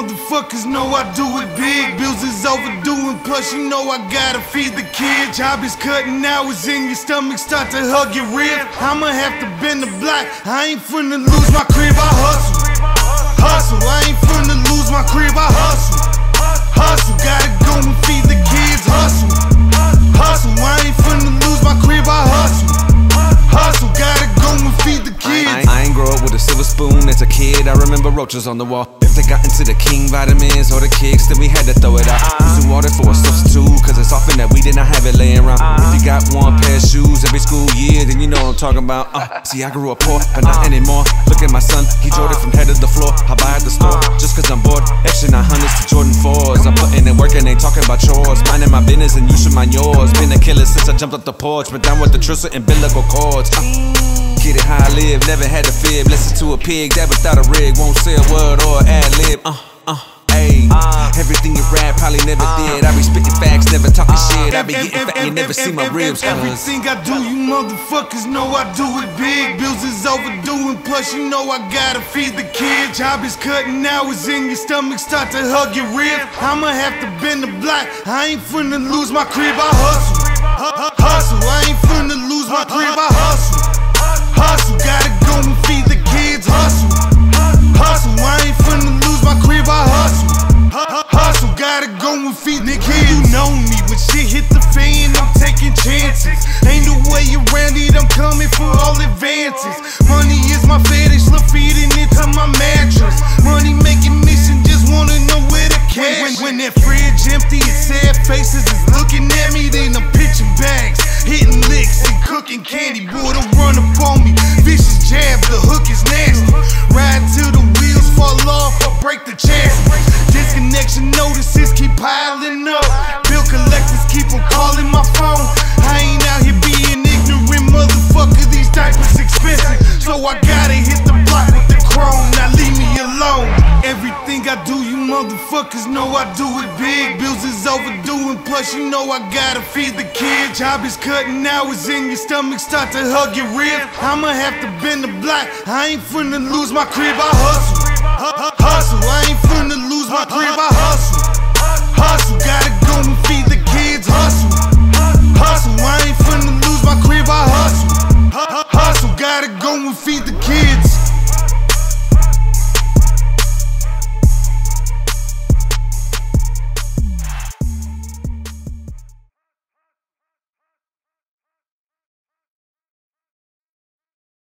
motherfuckers know I do it big. Bills is overdue, and plus you know I gotta feed the kids. Job is cutting hours in your stomach, start to hug your rib. I'ma have to bend the block. I ain't finna lose my crib, I hustle. I remember roaches on the wall. If they got into the king vitamins or the Kix, then we had to throw it out. Used to water for a substitute, cause it's often that we did not have it laying around. If you got one pair of shoes every school year, then you know what I'm talking about. Uh, see, I grew up poor, but not anymore. Look at my son, he Jordan from head to the floor. I buy at the store just cause I'm bored. Extra 900s to Jordan talking about chores. Minding my business and you should mind yours. Been a killer since I jumped up the porch, but down with the truth and umbilical cords. Uh, Get it how I live, never had to fib. Listen to a pig that without a rig won't say a word or ad lib. Uh, uh, ayy. Uh, everything you rap probably never uh, did. I be spitting facts, never talking uh, shit. I be getting fat, you never see my ribs. Everything I do, you motherfuckers know I do it big. Bills is overdue, and plus you know I gotta feed the kids. Job is cutting hours in your stomach, start to hug your ribs. I'ma have to bend the block. I ain't finna lose my crib, I hustle. Hustle, advances. Money is my fetish, love feeding it to my mattress. Money making mission, just wanna know where the cash. When, when that fridge empty and sad faces is looking at me, then I'm pitching bags, hitting licks and cooking candy. Boy, don't run up on me. Vicious jab, the hook is nasty. Ride till the wheels fall off or break the chassis. Disconnection notices keep piling up. Bill collectors keep on calling my phone. Motherfuckers know I do it big. Bills is overdue, and plus you know I gotta feed the kids. Job is cutting hours in your stomach, start to hug your ribs. I'ma have to bend the block. I ain't finna lose my crib, I hustle. Hustle, I ain't finna lose